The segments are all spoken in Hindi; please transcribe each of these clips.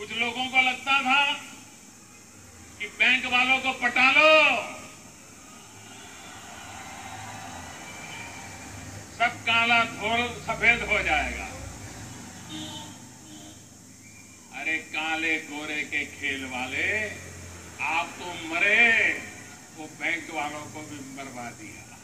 कुछ लोगों को लगता था कि बैंक वालों को पटा लो। सब काला धोल सफ़ेद हो जाएगा। अरे काले गोरे के खेल वाले, आप तो मरे, वो बैंक वालों को भी मरवा दिया।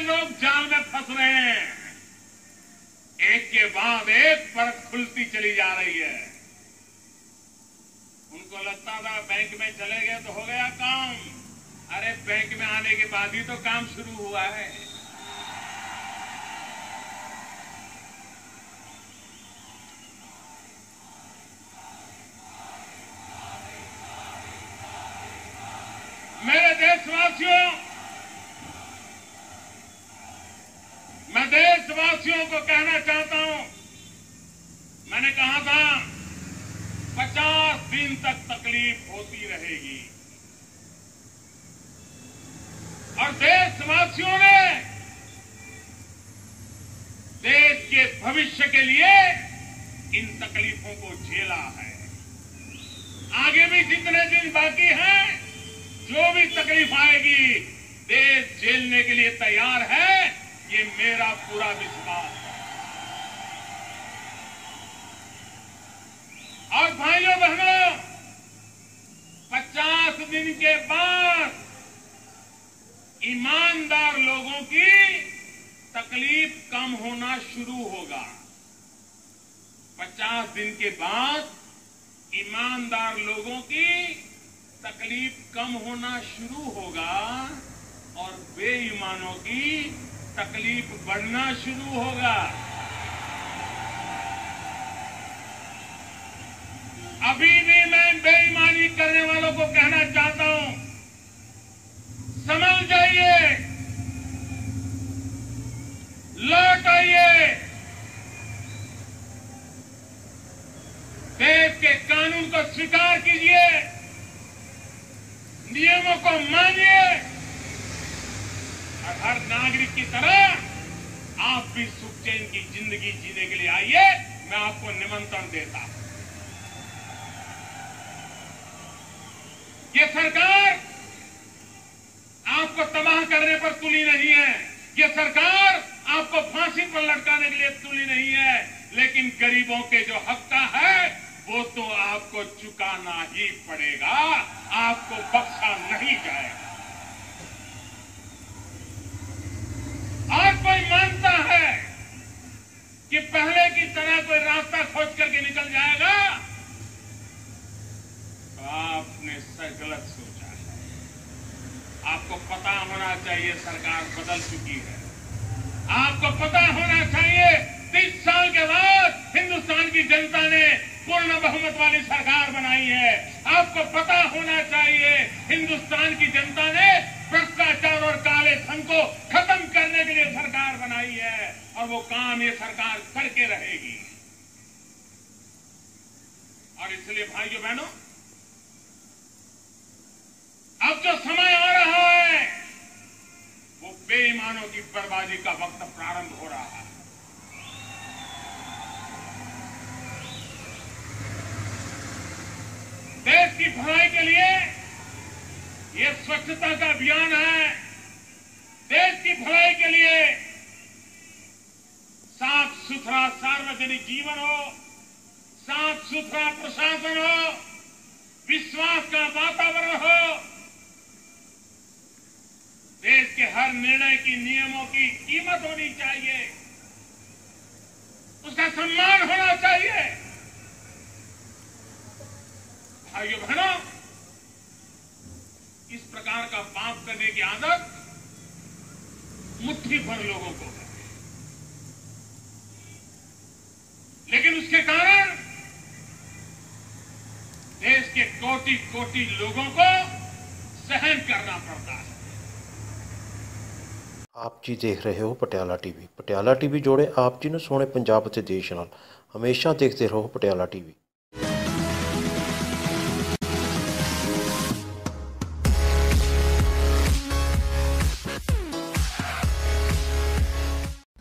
लोग जाल में फंस रहे हैं। एक के बाद एक परत खुलती चली जा रही है। उनको लगता था बैंक में चले गए तो हो गया काम। अरे बैंक में आने के बाद ही तो काम शुरू हुआ है। मेरे देशवासियों मैं देशवासियों को कहना चाहता हूँ, मैंने कहा था, पचास दिन तक तकलीफ़ होती रहेगी। और देशवासियों ने देश के भविष्य के लिए इन तकलीफों को झेला है। आगे भी जितने दिन बाकी हैं, जो भी तकलीफ़ आएगी, देश झेलने के लिए तैयार है। ये मेरा पूरा विश्वास है। और भाइयों, बहनों, पचास दिन के बाद ईमानदार लोगों की तकलीफ़ कम होना शुरू होगा। पचास दिन के बाद ईमानदार लोगों की तकलीफ़ कम होना शुरू होगा और बेईमानों की तकलीफ़ बढ़ना शुरू होगा। अभी भी मैं बेईमानी करने वालों को कहना चाहता हूँ समझ जाइए। लौट आइए। देश के कानून को स्वीकार कीजिए। नियमों को मानिए। हर नागरिक की तरह आप भी सुखचैन की ज़िंदगी जीने के लिए आइए, मैं आपको निमंत्रण देता हूँ। ये सरकार आपको तबाह करने पर तुली नहीं है। ये सरकार आपको फांसी पर लटकाने के लिए तुली नहीं है। लेकिन गरीबों के जो हक का है, वो तो आपको चुकाना ही पड़ेगा। आपको बख्शा नहीं जाएगा और कोई मानता है कि पहले की तरह कोई रास्ता खोज करके निकल जाएगा तो आपने सर गलत सोचा है आपको पता होना चाहिए सरकार बदल चुकी है। आपको पता होना चाहिए, तीस साल के बाद हिंदुस्तान की जनता ने पूर्ण बहुमत वाली सरकार बनाई है। आपको पता होना चाहिए, हिंदुस्तान की जनता ने भ्रष्टाचार और काले धन को खत्म करने के लिए सरकार बनाई है, और वो काम ये सरकार करके रहेगी। और इसलिए भाइयों बहनों अब जो समय आ रहा है बेईमानों की बर्बादी का वक्त प्रारंभ हो रहा है। देश की भलाई के लिए ये स्वच्छता का अभियान है। देश की भलाई के लिए साफ़ सुथरा सार्वजनिक जीवन हो साफ़ सुथरा प्रशासन हो, विश्वास का वातावरण हो देश के हर निर्णय की नियमों की कीमत होनी चाहिए। उसका सम्मान होना चाहिए। भाइयों बहनों, इस प्रकार का पाप करने की आदत मुट्ठी भर लोगों को है। लेकिन उसके कारण देश के कोटि कोटि लोगों को सहन करना पड़ता है। ਆਪ ਜੀ ਦੇਖ ਰਹੇ ਹੋ ਪਟਿਆਲਾ ਟੀਵੀ ਪਟਿਆਲਾ ਟੀਵੀ ਜੋੜੇ ਆਪ ਜੀ ਨੂੰ ਸੋਹਣੇ ਪੰਜਾਬ ਅਤੇ ਦੇਸ਼ ਨਾਲ ਹਮੇਸ਼ਾ ਦੇਖਦੇ ਰਹੋ Patiala TV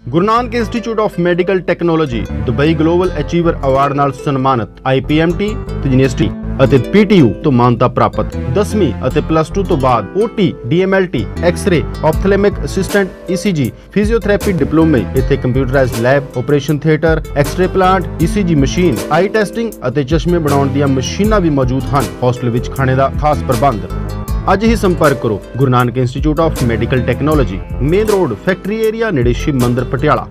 Guru Nanak institute of medical technology Dubai global achiever award ਨਾਲ ਸਨਮਾਨਿਤ ਆਈਪੀਐਮਟੀ ਤੇ ਯੂਨੀਵਰਸਿਟੀ ਅਤੇ ਪੀਟੀਯੂ ਤੋਂ ਮਾਨਤਾ ਪ੍ਰਾਪਤ। 10ਵੀਂ ਅਤੇ ਪਲੱਸ 2 ਤੋਂ ਬਾਅਦ OT DMLT x-ray ophthalmic assistant ECG physiotherapy ਡਿਪਲੋਮੇ, ਇੱਥੇ computerised lab operation theatre, x-ray plant ECG machine, eye testing ਅਤੇ ਚਸ਼ਮੇ ਬਣਾਉਣ ਦੀਆਂ ਮਸ਼ੀਨਾਂ ਵੀ ਮੌਜੂਦ ਹਨ, ਹੌਸਟਲ ਵਿੱਚ ਖਾਣੇ ਦਾ ਖਾਸ ਪ੍ਰਬੰਧ। ਅੱਜ ਹੀ ਸੰਪਰਕ ਕਰੋ Guru Nanak institute of medical technology, main road, factory area, ਨੇੜੇ ਸ਼ਿਵ ਮੰਦਿਰ, ਪਟਿਆਲਾ।